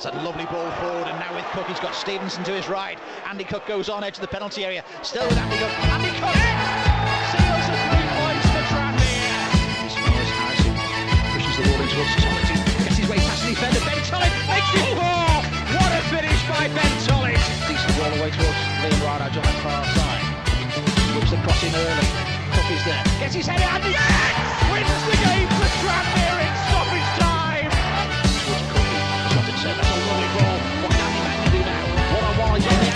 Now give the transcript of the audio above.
It's a lovely ball forward, and now with Cook, he's got Stevenson to his right. Andy Cook goes on edge of the penalty area. Still with Andy Cook. Andy Cook seals the three points for Tranmere. It's Norris Harrison pushes the ball in towards Tollitt. Gets his way past the defender. Ben Tollitt makes it four. What a finish by Ben Tollitt. Decent ball away towards Liam on that far side. Looks the cross in early. Cook is there. Gets his head out.